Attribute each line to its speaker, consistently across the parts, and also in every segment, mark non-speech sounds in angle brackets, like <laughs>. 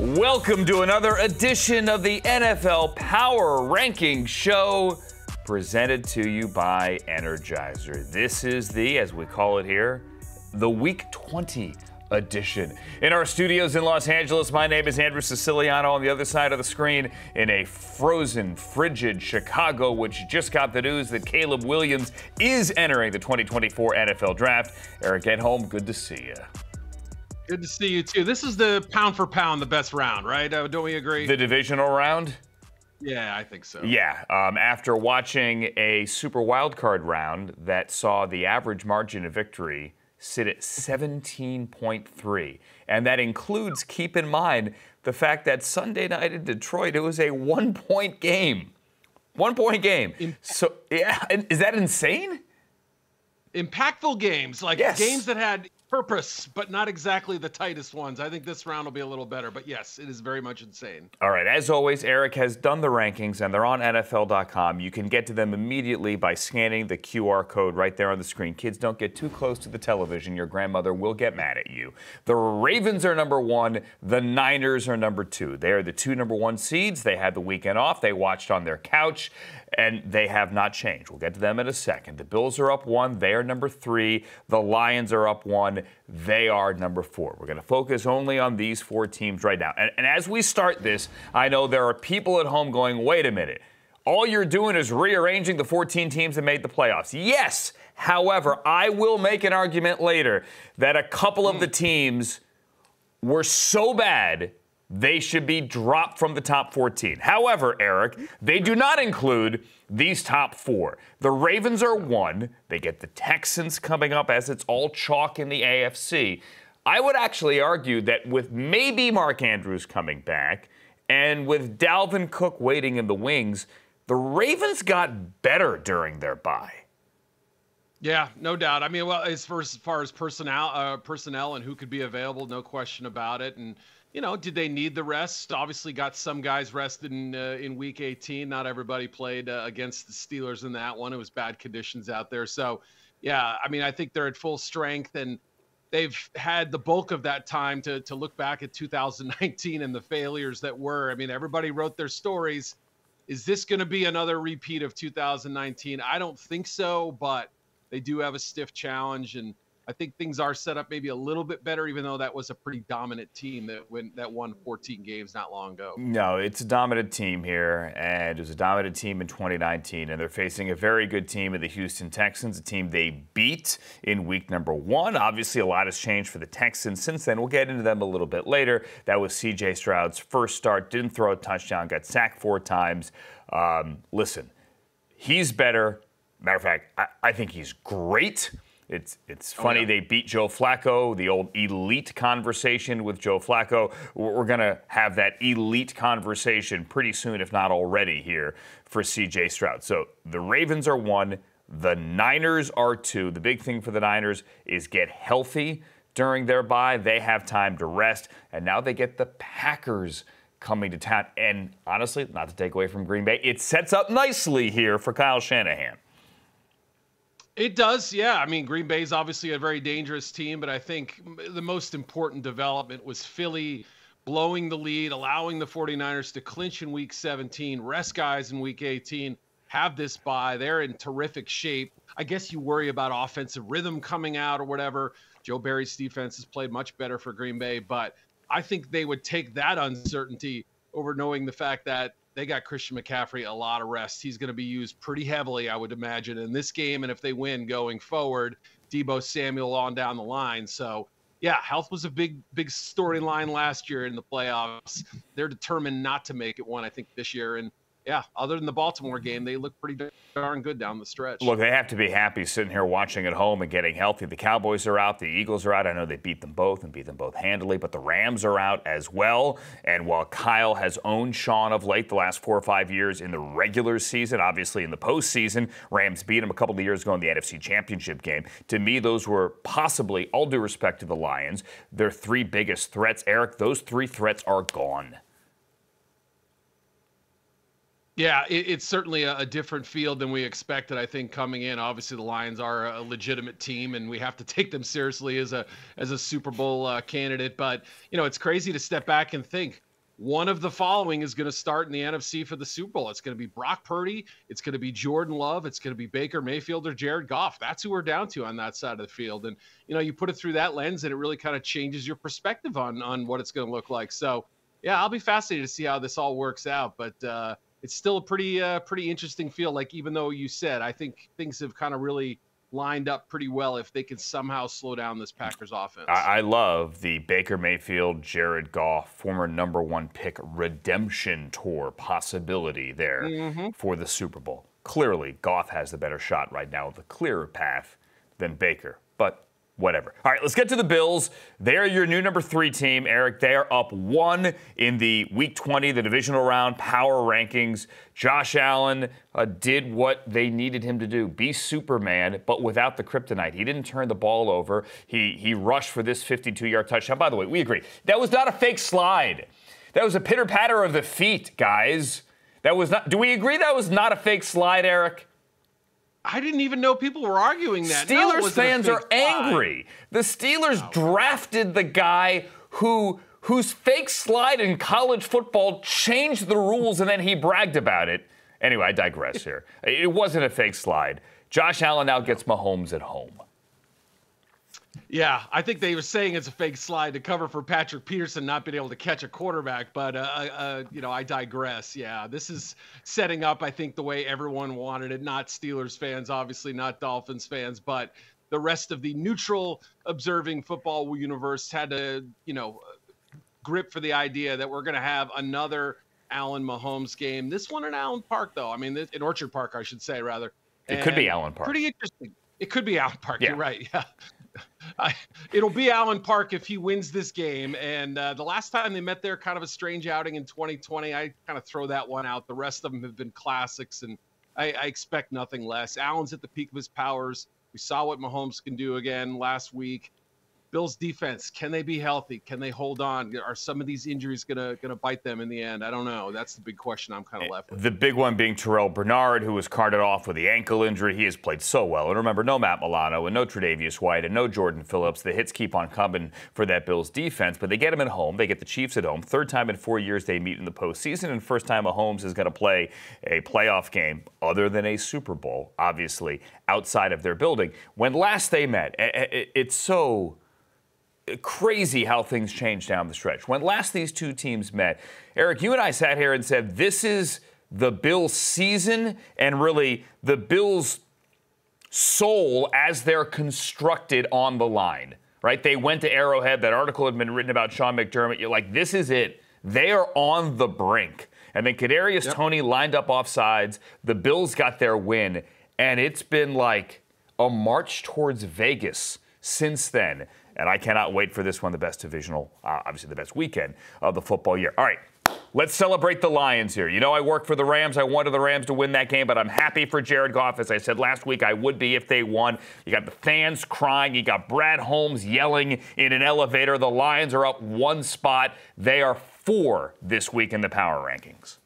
Speaker 1: Welcome to another edition of the NFL Power Ranking Show, presented to you by Energizer. This is the, as we call it here, the Week 20 edition. In our studios in Los Angeles, my name is Andrew Siciliano. On the other side of the screen, in a frozen, frigid Chicago, which just got the news that Caleb Williams is entering the 2024 NFL Draft. Eric Edholm, good to see you.
Speaker 2: Good to see you too. This is the pound for pound, the best round, right? Uh, don't we agree?
Speaker 1: The divisional round?
Speaker 2: Yeah, I think so.
Speaker 1: Yeah. Um, after watching a super wild card round that saw the average margin of victory sit at 17.3. And that includes, keep in mind, the fact that Sunday night in Detroit, it was a one point game. One point game. In- so, yeah, is that insane?
Speaker 2: Impactful games, like yes. games that had purpose, but not exactly the tightest ones. I think this round will be a little better, but yes, it is very much insane.
Speaker 1: All right, as always, Eric has done the rankings and they're on NFL.com. You can get to them immediately by scanning the QR code right there on the screen. Kids, don't get too close to the television. Your grandmother will get mad at you. The Ravens are number one, the Niners are number two. They are the two number one seeds. They had the weekend off, they watched on their couch and they have not changed. We'll get to them in a second. The Bills are up one, they are number three. The Lions are up one, they are number four. We're going to focus only on these four teams right now. And, and as we start this, I know there are people at home going, wait a minute. All you're doing is rearranging the 14 teams that made the playoffs. Yes. However, I will make an argument later that a couple of the teams were so bad they should be dropped from the top 14. However, Eric, they do not include these top four. The Ravens are one. They get the Texans coming up as it's all chalk in the AFC. I would actually argue that with maybe Mark Andrews coming back and with Dalvin Cook waiting in the wings, the Ravens got better during their bye.
Speaker 2: Yeah, no doubt. I mean, well, as far as, far as personnel, uh, personnel and who could be available, no question about it. And you know, did they need the rest? Obviously, got some guys rested in uh, in week 18. Not everybody played uh, against the Steelers in that one. It was bad conditions out there. So, yeah, I mean, I think they're at full strength and they've had the bulk of that time to to look back at 2019 and the failures that were. I mean, everybody wrote their stories. Is this going to be another repeat of 2019? I don't think so, but they do have a stiff challenge and I think things are set up maybe a little bit better, even though that was a pretty dominant team that went that won 14 games not long ago.
Speaker 1: No, it's a dominant team here, and it was a dominant team in 2019, and they're facing a very good team of the Houston Texans, a team they beat in week number one. Obviously, a lot has changed for the Texans since then. We'll get into them a little bit later. That was C.J. Stroud's first start, didn't throw a touchdown, got sacked four times. Um, listen, he's better. Matter of fact, I, I think he's great. It's it's oh, funny oh, yeah. they beat Joe Flacco. The old elite conversation with Joe Flacco. We're gonna have that elite conversation pretty soon, if not already, here for C.J. Stroud. So the Ravens are one. The Niners are two. The big thing for the Niners is get healthy during their bye. They have time to rest, and now they get the Packers coming to town. And honestly, not to take away from Green Bay, it sets up nicely here for Kyle Shanahan.
Speaker 2: It does, yeah. I mean, Green Bay is obviously a very dangerous team, but I think the most important development was Philly blowing the lead, allowing the 49ers to clinch in week 17, rest guys in week 18, have this bye. They're in terrific shape. I guess you worry about offensive rhythm coming out or whatever. Joe Barry's defense has played much better for Green Bay, but I think they would take that uncertainty over knowing the fact that they got Christian McCaffrey a lot of rest. He's going to be used pretty heavily, I would imagine, in this game. And if they win going forward, Deebo Samuel on down the line. So, yeah, health was a big, big storyline last year in the playoffs. They're determined not to make it one, I think, this year. And yeah, other than the Baltimore game, they look pretty darn good down the stretch.
Speaker 1: Look, they have to be happy sitting here watching at home and getting healthy. The Cowboys are out, the Eagles are out. I know they beat them both and beat them both handily, but the Rams are out as well. And while Kyle has owned Sean of late the last four or five years in the regular season, obviously in the postseason, Rams beat him a couple of years ago in the NFC Championship game. To me, those were possibly, all due respect to the Lions, their three biggest threats. Eric, those three threats are gone.
Speaker 2: Yeah, it, it's certainly a, a, different field than we expected. I think coming in, obviously the Lions are a legitimate team, and we have to <laughs> take them seriously as a as a Super Bowl uh, candidate. But you know, it's crazy to step back and think one of the following is going to start in the NFC for the Super Bowl. It's going to be Brock Purdy, it's going to be Jordan Love, it's going to be Baker Mayfield or Jared Goff. That's who we're down to on that side of the field. And you know, you put it through that lens, and it really kind of changes your perspective on on what it's going to look like. So, yeah, I'll be fascinated to see how this all works out. But uh, it's still a pretty uh, pretty interesting feel. Like even though you said, I think things have kind of really lined up pretty well if they can somehow slow down this Packers offense.
Speaker 1: I, I love the Baker Mayfield, Jared Goff, former number one pick redemption tour possibility there mm-hmm. for the Super Bowl. Clearly, Goff has the better shot right now, the clearer path than Baker. Whatever. All right, let's get to the Bills. They're your new number three team, Eric. They are up one in the Week 20, the divisional round power rankings. Josh Allen uh, did what they needed him to do be Superman, but without the kryptonite. He didn't turn the ball over. He, he rushed for this 52 yard touchdown. By the way, we agree. That was not a fake slide, that was a pitter patter of the feet, guys. That was not. Do we agree that was not a fake slide, Eric?
Speaker 2: I didn't even know people were arguing that.
Speaker 1: Steelers no, fans are angry. The Steelers oh. drafted the guy who whose fake slide in college football changed the rules and then he bragged about it. Anyway, I digress here. It wasn't a fake slide. Josh Allen now gets Mahomes at home.
Speaker 2: Yeah, I think they were saying it's a fake slide to cover for Patrick Peterson not being able to catch a quarterback, but uh, uh, uh, you know I digress. Yeah, this is setting up, I think, the way everyone wanted it. Not Steelers fans, obviously, not Dolphins fans, but the rest of the neutral observing football universe had to, you know, grip for the idea that we're going to have another Allen Mahomes game. This one in Allen Park, though. I mean, in Orchard Park, I should say, rather.
Speaker 1: It and could be Allen Park.
Speaker 2: Pretty interesting. It could be Allen Park. Yeah. You're right. <laughs> Yeah. I, it'll be Allen Park if he wins this game. And uh, the last time they met there, kind of a strange outing in 2020. I kind of throw that one out. The rest of them have been classics, and I, I expect nothing less. Allen's at the peak of his powers. We saw what Mahomes can do again last week. Bills defense, can they be healthy? Can they hold on? Are some of these injuries gonna gonna bite them in the end? I don't know. That's the big question I'm kind of eh, left with.
Speaker 1: The big one being Terrel Bernard, who was carted off with the ankle injury. He has played so well. And remember, no Matt Milano and no Tre'Davious White and no Jordan Phillips. The hits keep on coming for that Bills defense, but they get him at home. They get the Chiefs at home. Third time in four years they meet in the postseason, and first time a Mahomes is going to play a playoff game other than a Super Bowl, obviously outside of their building. When last they met, eh, eh, it's so crazy how things change down the stretch. When last these two teams met, Eric, you and I sat here and said this is the Bills' season and really the Bills' soul as they're constructed on the line. Right? They went to Arrowhead. That article had been written about Sean McDermott. You're like, this is it. They are on the brink. And then Kadarius yep. Toney lined up off sides. The Bills got their win, and it's been like a march towards Vegas since then. And I cannot wait for this one, the best divisional, uh, obviously the best weekend of the football year. All right. Let's celebrate the Lions here. You know, I work for the Rams. I wanted the Rams to win that game, but I'm happy for Jared Goff. As I said last week, I would be if they won. You got the fans crying. You got Brad Holmes yelling in an elevator. The Lions are up one spot. They are four this week in the power rankings.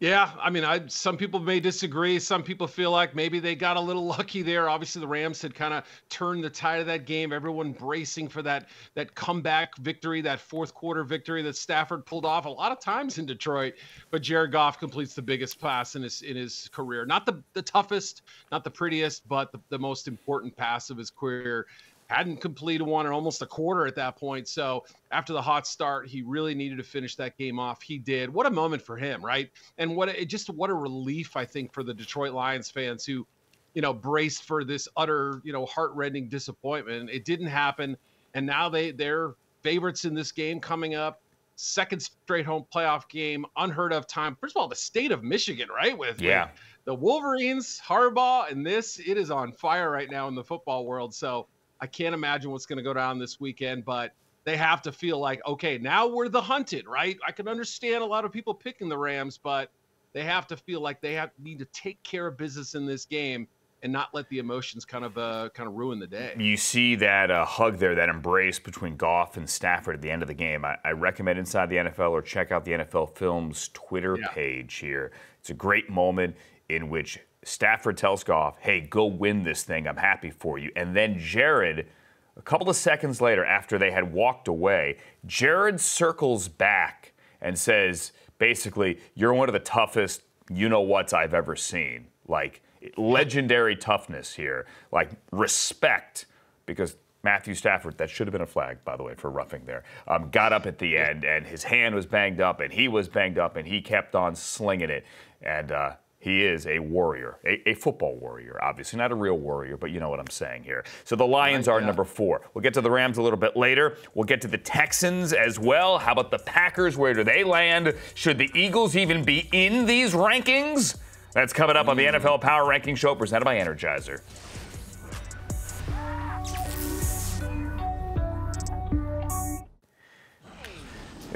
Speaker 2: Yeah, I mean, I some people may disagree. Some people feel like maybe they got a little <laughs> lucky there. Obviously, the Rams had kind of turned the tide of that game. Everyone bracing for that that comeback victory, that fourth quarter victory that Stafford pulled off a lot of times in Detroit. But Jared Goff completes the biggest pass in his in his career. Not the the toughest, not the prettiest, but the, the most important pass of his career hadn't completed one or almost a quarter at that point. So after the hot start, he really needed to finish that game off. He did. What a moment for him, right? And what a, just what a relief I think for the Detroit Lions fans who, you know, braced for this utter, you know, heartrending disappointment. It didn't happen, and now they they're favorites in this game coming up. Second straight home playoff game, unheard of time. First of all, the state of Michigan, right? With
Speaker 1: yeah.
Speaker 2: the Wolverines, Harbaugh, and this, it is on fire right now in the football world. So I can't imagine what's going to go down this weekend, but they have to feel like, okay, now we're the hunted, right? I can understand a lot of people picking the Rams, but they have to feel like they have need to take care of business in this game and not let the emotions kind of uh, kind of ruin the day.
Speaker 1: You see that uh, hug there, that embrace between Goff and Stafford at the end of the game. I, I recommend Inside the NFL or check out the NFL Films Twitter yeah. page here. It's a great moment in which Stafford tells Goff, hey, go win this thing. I'm happy for you. And then Jared, a couple of seconds later, after they had walked away, Jared circles back and says basically, you're one of the toughest you know what's I've ever seen. Like legendary toughness here, like respect, because Matthew Stafford, that should have been a flag, by the way, for roughing there, um, got up at the end and his hand was banged up and he was banged up and he kept on slinging it. And uh, he is a warrior, a, a, football warrior, obviously. Not a real warrior, but you know what I'm saying here. So the Lions are number four. We'll get to the Rams a little bit later. We'll get to the Texans as well. How about the Packers? Where do they land? Should the Eagles even be in these rankings? That's coming up on the mm. NFL Power Ranking Show presented by Energizer.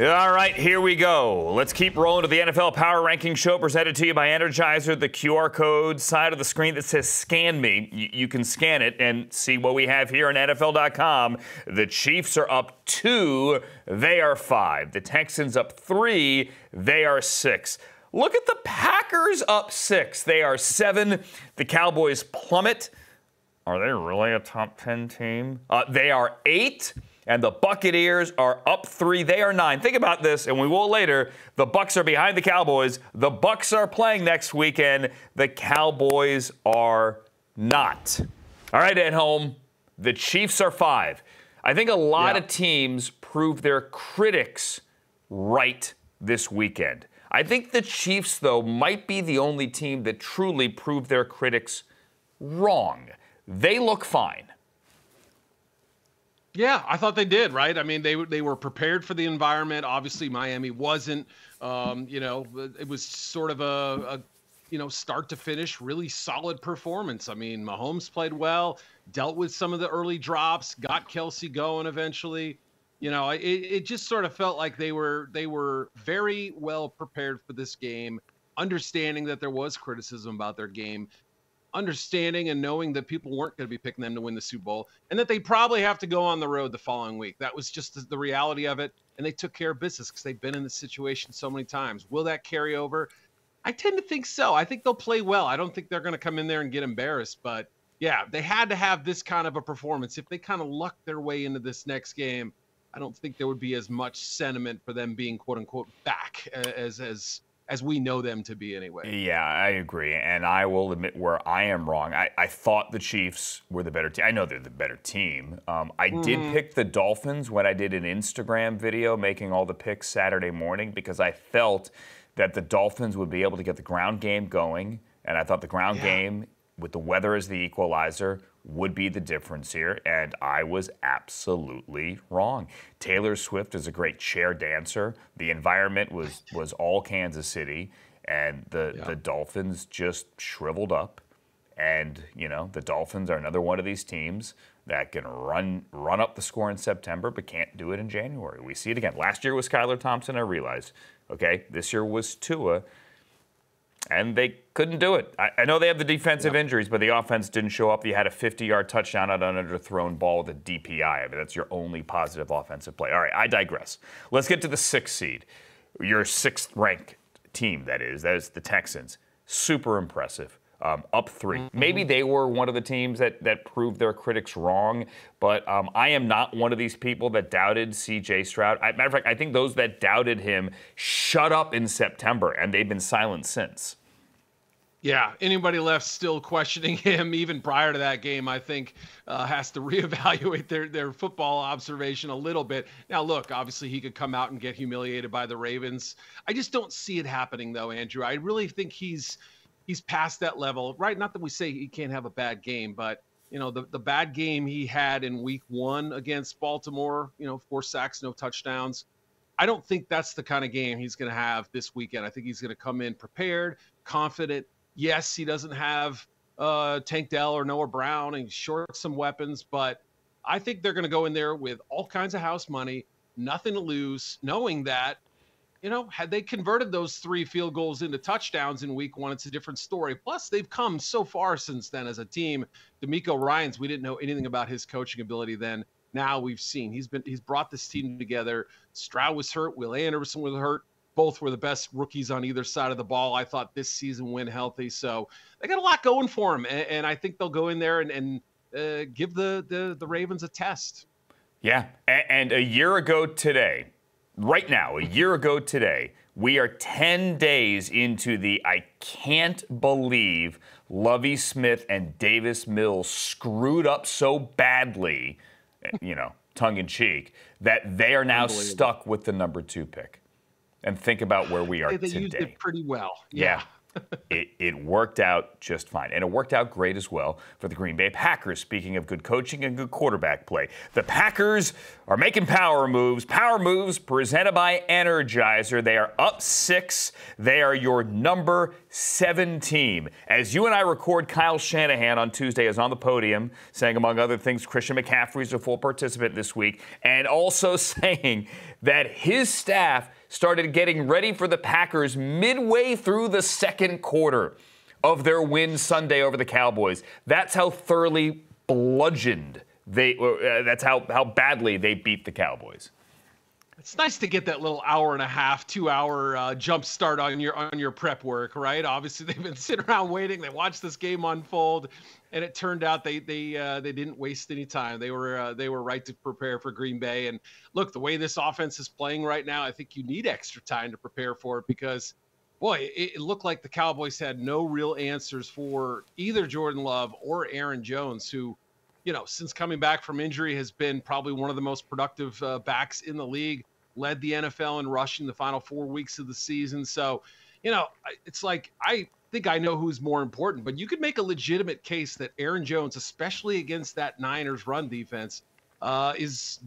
Speaker 1: All right, here we go. Let's keep rolling to the NFL Power Ranking Show presented to you by Energizer. The QR code side of the screen that says scan me. You, you can scan it and see what we have here on NFL.com. The Chiefs are up two, they are five. The Texans up three, they are six. Look at the Packers up six, they are seven. The Cowboys plummet. Are they really a top 10 team? Uh, they are eight and the Buccaneers are up three. They are nine. Think about this, and we will later. The Bucks are behind the Cowboys. The Bucks are playing next weekend. The Cowboys are not. All right, at home, the Chiefs are five. I think a lot yeah. of teams prove their critics right this weekend. I think the Chiefs, though, might be the only team that truly proved their critics wrong. They look fine.
Speaker 2: Yeah, I thought they did. Right. I mean, they they were prepared for the environment. Obviously, Miami wasn't. Um, you know, it was sort of a, a you know, start to finish, really solid performance. I mean, Mahomes played well, dealt with some of the early drops, got Kelsey going eventually. You know, it, it just sort of felt like they were they were very well prepared for this game, understanding that there was criticism about their game, understanding and knowing that people weren't going to be picking them to win the Super Bowl and that they probably have to go on the road the following week. That was just the reality of it. And they took care of business because they've been in this situation so many times. Will that carry over? I tend to think so. I think they'll play well. I don't think they're going to come in there and get embarrassed, but yeah, they had to have this kind of a performance. If they kind of lucked their way into this next game, I don't think there would be as much sentiment for them being quote unquote back as as as we know them to be anyway.
Speaker 1: Yeah, I agree. And I will admit where I am wrong. I, I thought the Chiefs were the better team. I know they're the better team. Um, I mm-hmm. did pick the Dolphins when I did an Instagram video making all the picks Saturday morning because I felt that the Dolphins would be able to get the ground game going. And I thought the ground yeah. game, with the weather as the equalizer, would be the difference here, and I was absolutely wrong. Taylor Swift is a great chair dancer. The environment was was all Kansas City, and the yeah. the Dolphins just shriveled up. And you know the Dolphins are another one of these teams that can run run up the score in September, but can't do it in January. We see it again. Last year was Skylar Thompson. I realize. Okay, this year was Tua and they couldn't do it. I, I know they have the defensive yep. injuries, but the offense didn't show up. You had a 50-yard touchdown on an underthrown ball with a DPI. I mean, that's your only positive offensive play. All right, I digress. Let's get to the sixth seed. Your sixth ranked team, that is. That is the Texans. Super impressive. Um, up 3 mm-hmm. Maybe they were one of the teams that, that proved their critics wrong, but um, I am not one of these people that doubted C.J. Stroud. I, matter of fact, I think those that doubted him shut up in September, and they've been silent since.
Speaker 2: Yeah, anybody left still questioning <laughs> him even prior to that game, I think, uh, has to <laughs> reevaluate their their football observation a little bit. Now, look, obviously he could come out and get humiliated by the Ravens. I just don't see it happening though, Andrew. I really think he's he's past that level, right? Not that we say he can't have a bad game, but you know the the bad game he had in Week One against Baltimore, you know, four sacks, no touchdowns. I don't think that's the kind of game he's going to have this weekend. I think he's going to come in prepared, confident Yes, he doesn't have uh, Tank Dell or Noah Brown and short some weapons, but I think they're going to go in there with all kinds of house money, nothing to lose, knowing that, you know, had they converted those three field goals into touchdowns in week one, it's a different story. Plus, they've come so far since then as a team. DeMeco Ryans, we didn't know anything about his coaching ability then. Now we've seen he's been he's brought this team together. Stroud was hurt, Will Anderson was hurt both were the best rookies on either side of the ball. I thought this season went healthy, so they got a lot going for them, and, and I think they'll go in there and, and uh, give the, the the Ravens a test.
Speaker 1: Yeah, and a year ago today, right now, a year ago today, we are 10 days into the I can't believe Lovie Smith and Davis Mills screwed up so badly, eh, you know, tongue in cheek, that they are now stuck with the number two pick. And think about where we are
Speaker 2: they, they
Speaker 1: today.
Speaker 2: used it pretty well.
Speaker 1: yeah. yeah it, it worked out just fine. And it worked out great as well for the Green Bay Packers. Speaking of good coaching and good quarterback play, the Packers are making power moves. Power moves presented by Energizer. They are up six. They are your number seven team. As you and I record, Kyle Shanahan on Tuesday is on the podium saying, among other things, Christian McCaffrey is a full participant this week, and also <laughs> saying that his staff started getting ready for the Packers midway through the second quarter of their win Sunday over the Cowboys. That's how thoroughly bludgeoned they. Uh, that's how how badly they beat the Cowboys.
Speaker 2: It's nice to get that little hour and a half, two hour uh, jump start on your on your prep work, right? Obviously, <laughs> they've been sitting around waiting. They watched this game unfold, and it turned out they they uh, they didn't waste any time. They were uh, they were right to prepare for Green Bay. And look, the way this offense is playing right now, I think you need extra time to prepare for it because, boy, it, it looked like the Cowboys had no real answers for either Jordan Love or Aaron Jones, who you know, since coming back from injury, has been probably one of the most productive uh, backs in the league led the NFL in rushing the final four weeks of the season. So, you know, it's like I think I know who's more important, but you could make a legitimate case that Aaron Jones, especially against that Niners run defense, uh, is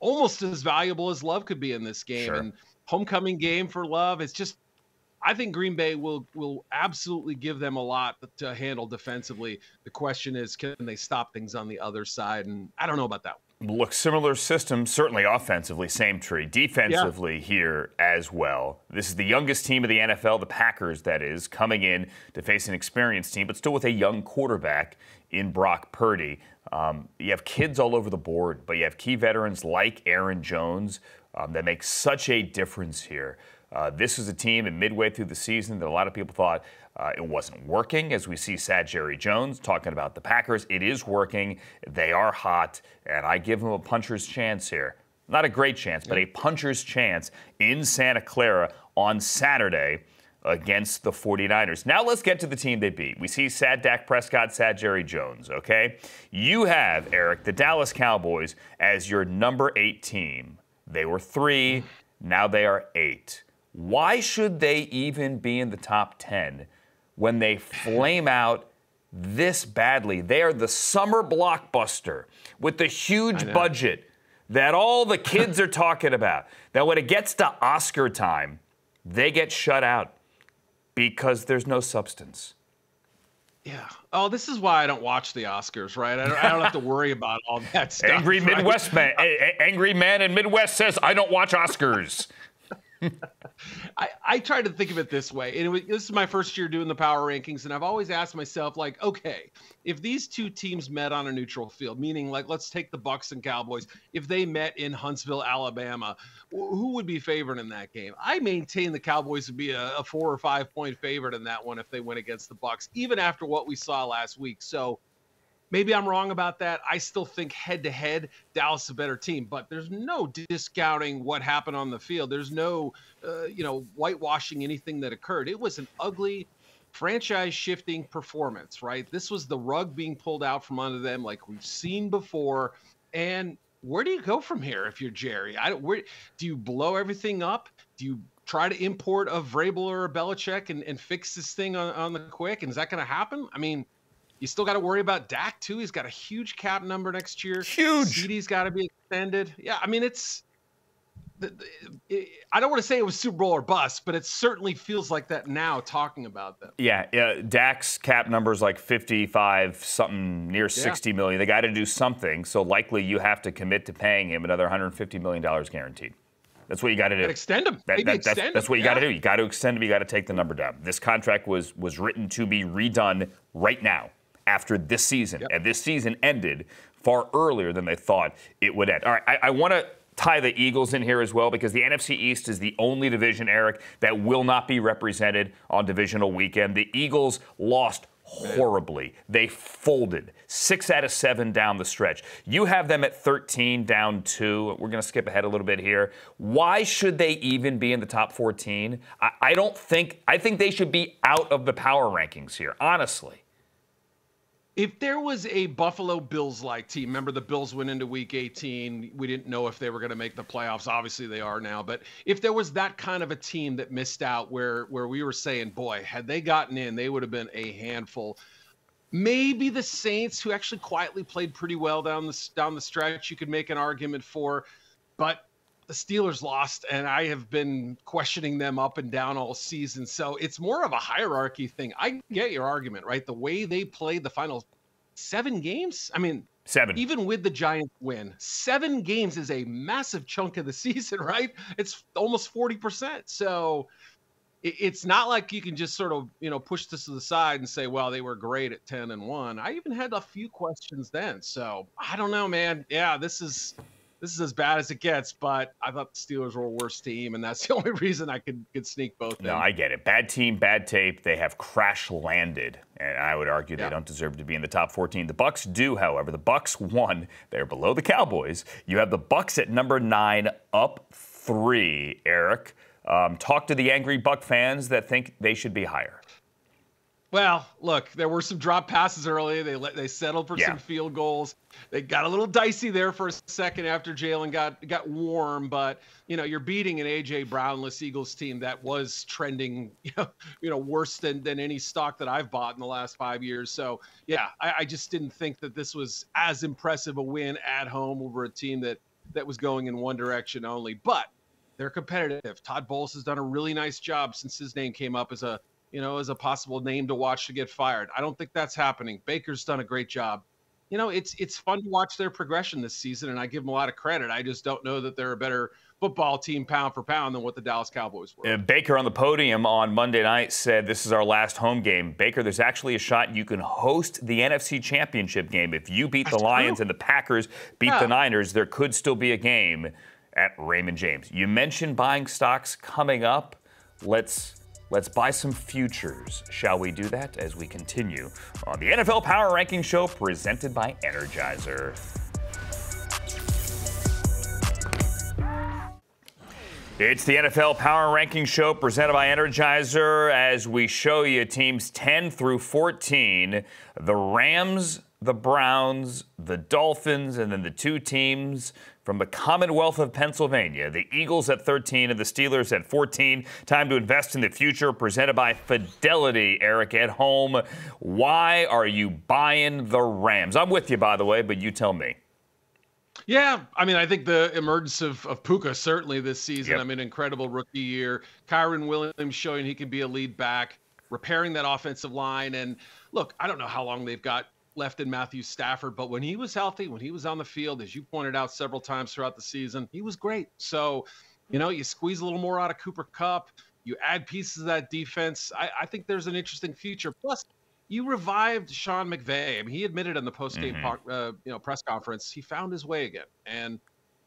Speaker 2: almost as valuable as Love could be in this game. Sure. And homecoming game for Love, it's just I think Green Bay will will absolutely give them a lot to handle defensively. The question is, can they stop things on the other side? And I don't know about that.
Speaker 1: Look, similar system, certainly offensively, same tree. Defensively yeah. here as well. This is the youngest team of the NFL, the Packers, that is, coming in to face an experienced team, but still with a young quarterback in Brock Purdy. Um, you have kids all over the board, but you have key veterans like Aaron Jones um, that make such a difference here. Uh, this is a team in midway through the season that a lot of people thought uh, it wasn't working. As we see sad Jerry Jones talking about the Packers, it is working. They are hot, and I give them a puncher's chance here. Not a great chance, but a puncher's chance in Santa Clara on Saturday against the 49ers. Now let's get to the team they beat. We see sad Dak Prescott, sad Jerry Jones, okay? You have, Eric, the Dallas Cowboys as your number eight team. They were three, now they are eight. Why should they even be in the top 10 when they flame out this badly? They are the summer blockbuster with the huge budget that all the kids are talking about. That when it gets to Oscar time, they get shut out because there's no substance.
Speaker 2: Yeah. Oh, this is why I don't watch the Oscars, right? I don't, I don't have to worry about all that <laughs> stuff.
Speaker 1: Angry right? Midwest man, angry man in Midwest says, "I don't watch Oscars." <laughs>
Speaker 2: I, I try to think of it this way. And it was, this is my first year doing the power rankings, and I've always asked myself, like, okay, if these two teams met on a neutral field, meaning like let's take the Bucks and Cowboys, if they met in Huntsville, Alabama, who would be favored in that game? I maintain the Cowboys would be a, a four or five point favorite in that one if they went against the Bucks, even after what we saw last week. So Maybe I'm wrong about that. I still think head to head, Dallas is a better team, but there's no discounting what happened on the field. There's no, uh, you know, whitewashing anything that occurred. It was an ugly, franchise shifting performance, right? This was the rug being pulled out from under them, like we've seen before. And where do you go from here if you're Jerry? I don't. Where do you blow everything up? Do you try to import a Vrabel or a Belichick and, and fix this thing on, on the quick? And is that going to happen? I mean, you still got to worry about Dak too. He's got a huge cap number next year.
Speaker 1: Huge.
Speaker 2: CeeDee's got to be extended. Yeah, I mean it's. I don't want to say it was Super Bowl or bust, but it certainly feels like that now talking about them.
Speaker 1: Yeah, yeah. Dak's cap number is like 55 something near 60 yeah. million. They got to do something, so likely you have to commit to paying him another 150 million dollars guaranteed. That's what you got to do.
Speaker 2: extend him. That, that,
Speaker 1: extend
Speaker 2: that's,
Speaker 1: that's, what you yeah. got to do. You got to extend him. You got to take the number down. This contract was was written to be redone right now after this season. Yep. And this season ended far earlier than they thought it would end. All right, I, I want to tie the Eagles in here as well because the NFC East is the only division, Eric, that will not be represented on divisional weekend. The Eagles lost horribly. They folded six out of seven down the stretch. You have them at 13, down two. We're going to skip ahead a little bit here. Why should they even be in the top 14? I, I don't think, I think they should be out of the power rankings here, honestly.
Speaker 2: If there was a Buffalo Bills like team, remember the Bills went into week 18. We didn't know if they were going to make the playoffs. Obviously they are now, but if there was that kind of a team that missed out where where we were saying, boy, had they gotten in, they would have been a handful. Maybe the Saints who actually quietly played pretty well down the down the stretch, you could make an argument for, but the Steelers lost, and I have been questioning them up and down all season. So it's more of a hierarchy thing. I get your argument, right? The way they played the final seven games. I mean,
Speaker 1: seven.
Speaker 2: Even with the Giants win, seven games is a massive chunk of the <laughs> season, right? It's almost forty percent. So it's not like you can just sort of you know push this to the side and say well they were great at 10 and 1 i even had a few questions then so i don't know man yeah this is this is as bad as it gets, but I thought the Steelers were a worse team, and that's <laughs> the only reason I could could sneak both.
Speaker 1: No, in. I get it. Bad team, bad tape. They have crash landed, and I would argue yeah. they don't deserve to be in the top 14. The Bucks do, however. The Bucks won. They're below the Cowboys. You have the Bucks at number nine, up three. Eric, um, talk to the angry Buck fans that think they should be higher.
Speaker 2: Well, look, there were some drop passes early. They let, they settled for yeah. some field goals. They got a little dicey there for a second after Jalen got got warm, but you know you're beating an AJ Brownless Eagles team that was trending, <laughs> you know, you know worse than than any stock that I've bought in the last five years. So yeah, I, I just didn't think that this was as impressive a win at home over a team that that was going in one direction only. But they're competitive. Todd Bowles has done a really nice job since his name came up as a you know, as a possible name to watch to get fired. I don't think that's happening. Baker's done a great job. You know, it's it's fun to watch their progression this season, and I give them a lot of credit. I just don't know that they're a better football team pound for pound than what the Dallas Cowboys were.
Speaker 1: Uh, Baker on the podium on Monday night said, This is our last home game. Baker, there's actually a shot you can host the NFC Championship game. If you beat That's the Lions true. and the Packers beat yeah. the Niners, there could still be a game at Raymond James. You mentioned buying stocks coming up. Let's Let's buy some futures. Shall we do that as we continue on the NFL Power Ranking Show presented by Energizer? It's the NFL Power Ranking Show presented by Energizer as we show you teams 10 through 14. The Rams, the Browns, the Dolphins, and then the two teams from the Commonwealth of Pennsylvania. The Eagles at 13 and the Steelers at 14. Time to invest in the future, presented by Fidelity. Eric at home. Why are you buying the Rams? I'm with you, by the way, but you tell me.
Speaker 2: Yeah, I mean, I think the emergence of, of Puka certainly this season. Yep. I mean, incredible rookie year. Kyren Williams showing he can be a lead back, repairing that offensive line. And look, I don't know how long they've got left in Matthew Stafford, but when he was healthy, when he was on the field, as you pointed out several times throughout the season, he was great. So, you know, you squeeze a little more out of Cooper Kupp, you add pieces of that defense. I, I think there's an interesting future. Plus, you revived Sean McVay. I mean, he admitted in the post game, mm-hmm. uh, you know, press conference, he found his way again, and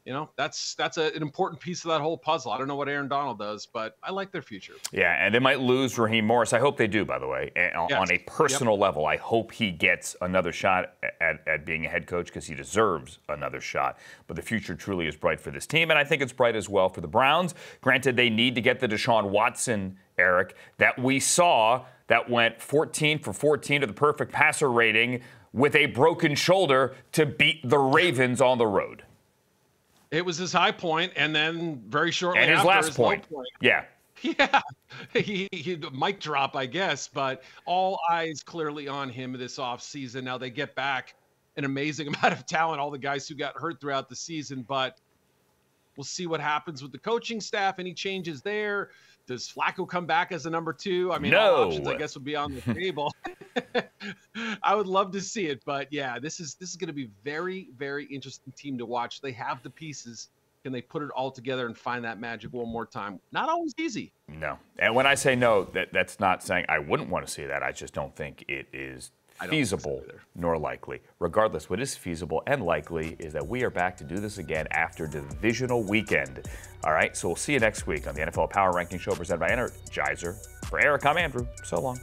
Speaker 2: you know that's that's a, an important piece of that whole puzzle. I don't know what Aaron Donald does, but I like their future.
Speaker 1: Yeah, and they might lose Raheem Morris. I hope they do. By the way, eh, on, yes. on a personal yep. level, I hope he gets another shot at, at being a head coach because he deserves another shot. But the future truly is bright for this team, and I think it's bright as well for the Browns. Granted, they need to get the Deshaun Watson, Eric, that we saw that went 14 for 14 to the perfect passer rating with a broken shoulder to beat the Ravens on the road.
Speaker 2: It was his high point, and then very shortly
Speaker 1: and his
Speaker 2: after
Speaker 1: last his point. point. Yeah. <laughs>
Speaker 2: Yeah, <laughs> he, he mic drop, I guess, but all eyes clearly on him this offseason. Now they get back an amazing <laughs> amount of talent, all the guys who got hurt throughout the season, but we'll see what happens with the coaching staff. Any changes there? Does Flacco come back as a number two? I mean, no. all options, I guess, would be on the table. <laughs> I would love to see it, but yeah, this is this is going to be very very interesting team to watch. They have the pieces. Can they put it all together and find that magic one more time? Not always easy.
Speaker 1: No, and when I say no, that that's not saying I wouldn't want to see that. I just don't think it is feasible so nor likely. Regardless, what is feasible and likely is that we are back to do this again after divisional weekend. All right, so we'll see you next week on the NFL Power Ranking Show presented by Energizer. For Eric, I'm Andrew. So long.